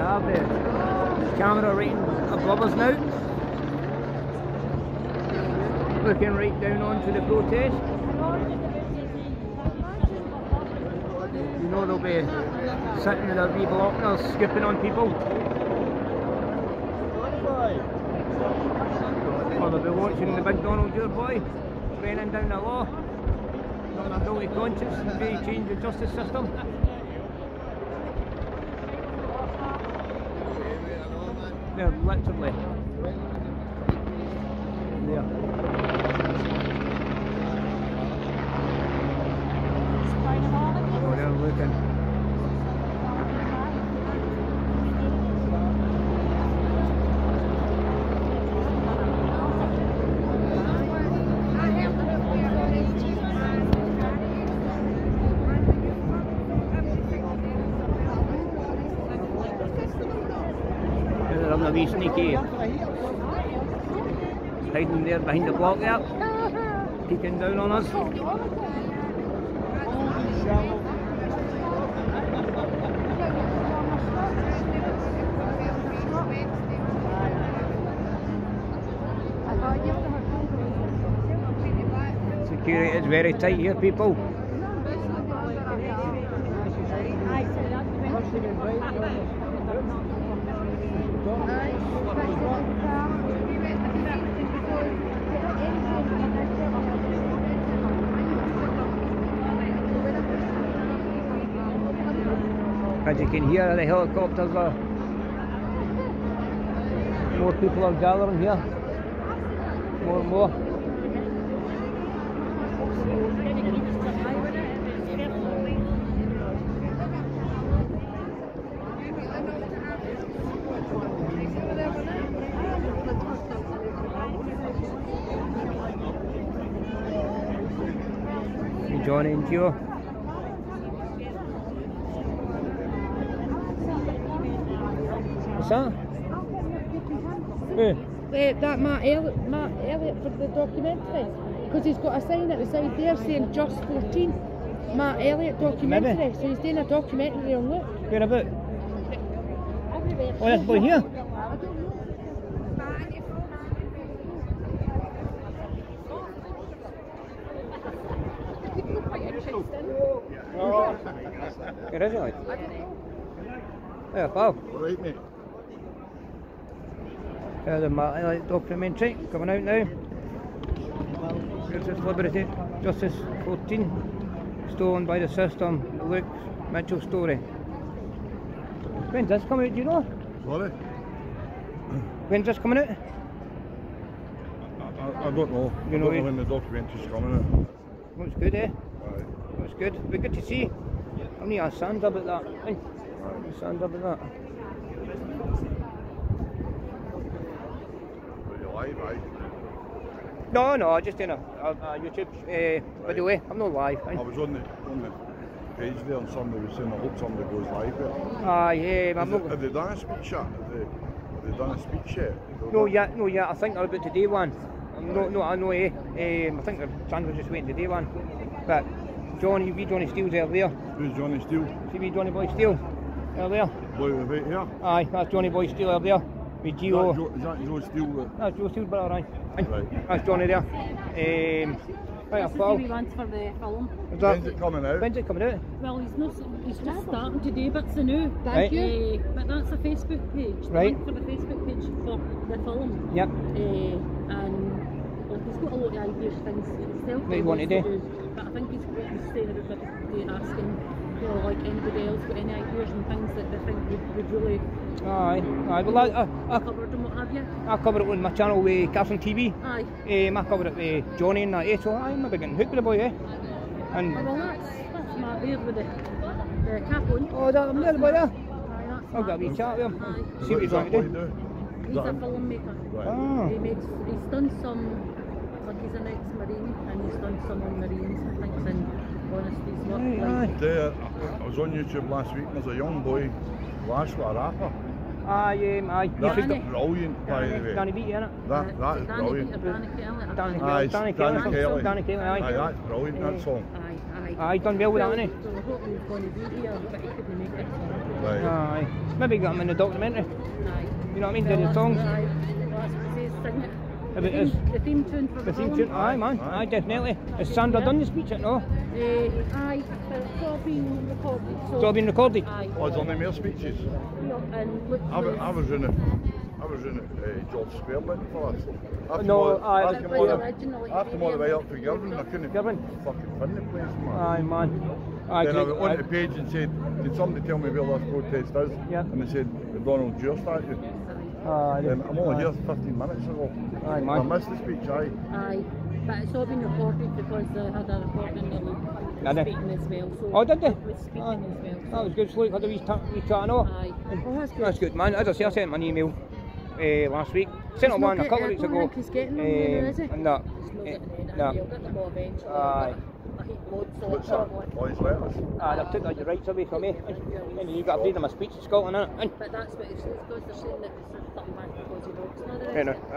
have the camera right above us now. Looking right down onto the protest. You know they'll be sitting with their wee blockers, skipping on people. Or they'll be watching the big Donald Dewar boy raining down the law. Not guilty conscience and change the justice system. They're literally there. Oh, they're looking. Wee sneaky hiding there behind the block there, peeking down on us. Security is very tight here, people. As you can hear, the helicopters are. More people are gathering here. More and more. John and Joe. That? Who? Uh, that Matt, El- Matt Elliott for the documentary because he's got a sign at the side there saying just 14 Matt Elliott documentary Maybe. so he's doing a documentary on look Where about? everywhere Oh, this boy here. Where is it like? There, pal. Right, mate. Uh, the Matt Elliott documentary coming out now. Justice Liberty, Justice 14, stolen by the system. Luke Mitchell story. When's this coming out? Do you know? Sorry? When's this coming out? I, I, I don't know. You I know don't know when the documentary's coming out. Looks good, eh? Aye. Looks good. Be good to see. How many are sands about that? Hey, sands about that. Are you live? No, no, just in a, a, a YouTube uh, video. eh? I'm not live. I was on the on the page there and somebody was saying I hope somebody goes live there. Ah, yeah, I'm not. have they done a speech yet? Have they, have they done a speech yet? No, yet, no, yet. I think they're about to day one. Um, no, no, I know, eh? Um, I think the Sanders was just waiting to day one. But Johnny, wee Johnny Steele's there, there. Who's Johnny Steele? See wee Johnny Boy Steele? There, there. Boy right here? Aye, that's Johnny Boy Steele out there, there. With Is Gio. that, Joe, is that Joe Steele? that- That's Joe Steele's brother, aye. Aye. Right. That's Johnny there. Um, right, This is pal. the wee ones for the film. Is that- When's it coming out? When's it coming out? Well, he's not. He's just starting today, but it's of new. thank Right. you Eh, but that's a Facebook page. Right. link for the Facebook page for the film. Yep. Eh, and like, he's got a lot of ideas, things himself. That he wanted to do. But I think he's, he's saying about maybe asking, you know, like anybody else got any ideas and things that they think would, would really Aye, aye. Well, I, I, I, covered and what have you. I cover it on my channel with Carson TV. Aye. Um, I cover it with Johnny and that, eh? So I'm maybe getting hooked with the boy, eh? And Oh, well, that's, that's my there with the, the cap on. oh, that, I'm there, the boy there. Aye, that's I've got a Matt. wee chat with him. Aye. See what he's Is going to do. He's a him? filmmaker. Right. Ah. He makes, he's done some, like he's an ex-marine and he's done some on marines and things and honesty's work. Aye, like, aye. There, I was on YouTube last week and there's a young boy, Lash, a rapper. Aye, um, aye. That's You should- Danny. brilliant, by the way. Danny Beatty, innit? That, uh, that is Danny brilliant. Peter, Danny Kelly. Danny Aye, Kelly. it's Danny Danny Kelly. Kelly. Danny Kelly, aye. Aye, that's brilliant, that song. Aye, aye. Aye, done well with that, Well, innit? well, I hope he was going to be here, but he couldn't make it. Right. Aye. Maybe get him in the documentary. Aye. You know what I mean? Well, Do the songs. Aye. Well, that's what it says, sing it. If The it is. theme, the theme tune for The the theme tune. Aye, man. Aye, definitely. Has Sandra done the speech yet? No. Uh, aye, it's all been recorded. So It's all been recorded. Aye. Oh, is there any more speeches? No, and look, I was, I was in it. I was in it, uh, George Square looking for us. After No, all- aye. after It all the- After all way up to here. Girvan, I couldn't Girvan? fucking find the place, man. Aye, man. Aye, then I great. went on the page and said, did somebody tell me where this protest is? Yeah. And they said, the Donald Dewar statue. Aye, Then I'm only aye. here 15 minutes ago. Aye, I missed the speech, aye. Aye, but it's all been recorded because they had a recording of Did they? speaking as well. So Oh, did they? it was speaking Aye. as well. That was good. Slow, had a wee chat, wee chat, I know. Aye. Oh, that's good. That's good, man. As I say, I sent him an email uh, last week. Sent him one a couple of weeks ago. think he's getting them either, is he? and that. It's not getting any no. He'll get them all eventually. Aye. I hate What's it's that? all Oh, letters. Ah, they've took your rights away from me. And, and you got to freedom of speech in Scotland, innit? But that's what it says because they're saying that it's something back because he votes.